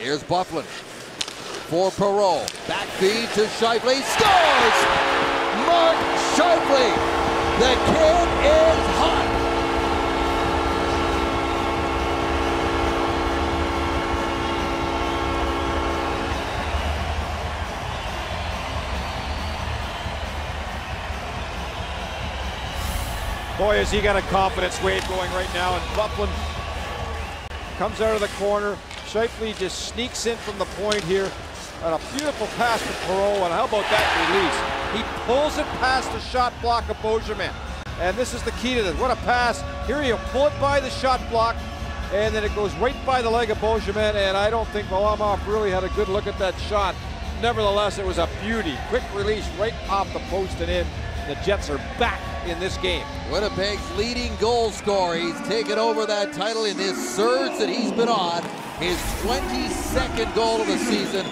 Here's Byfuglien for Perreault. Back feed to Scheifele. Scores! Mark Scheifele. The kid is hot. Boy, has he got a confidence wave going right now. And Byfuglien comes out of the corner. Scheifele just sneaks in from the point here. And a beautiful pass to Perreault. And how about that release? He pulls it past the shot block of Beauchemin. And this is the key to this. What a pass. Here you pull it by the shot block. And then it goes right by the leg of Beauchemin. And I don't think Varlamov really had a good look at that shot. Nevertheless, it was a beauty. Quick release right off the post and in. The Jets are back in this game. Winnipeg's leading goal scorer. He's taken over that title in this surge that he's been on. His 22nd goal of the season.